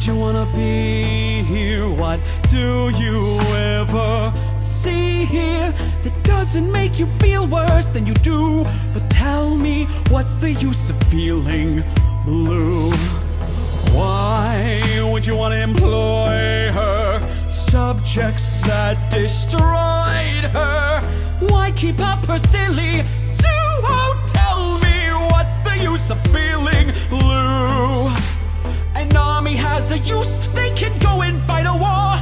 Would you wanna be here? What do you ever see here that doesn't make you feel worse than you do? But tell me, what's the use of feeling blue? Why would you wanna employ her? Subjects that destroyed her. Why keep up her silly 202? A use, they can go and fight a war.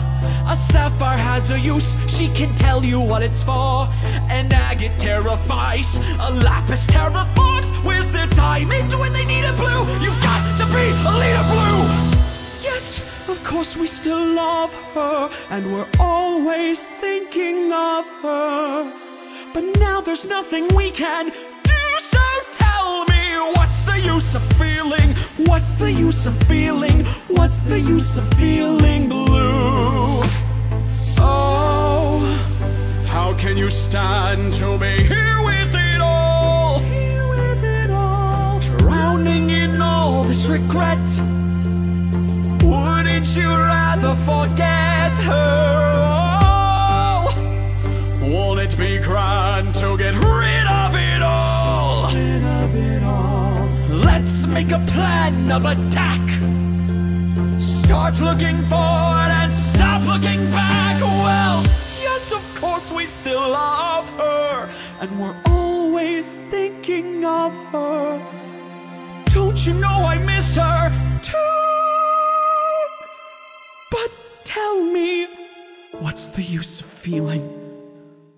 A sapphire has a use, she can tell you what it's for. An agate terrifies, a lapis terraforms. Where's their diamond when they need a blue? You've got to be a leader blue! Yes, of course we still love her, and we're always thinking of her. But now there's nothing we can do, so tell me what's the use of feeling? What's the use of feeling? What's the use of feeling blue? Oh, how can you stand to be here with it all? Here with it all, drowning in all this regret. Wouldn't you rather forget her? Make a plan of attack. Start looking forward and stop looking back. Well, yes, of course we still love her, and we're always thinking of her. Don't you know I miss her too? But tell me, what's the use of feeling?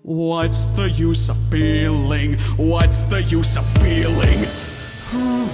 What's the use of feeling? What's the use of feeling? Mm-hmm.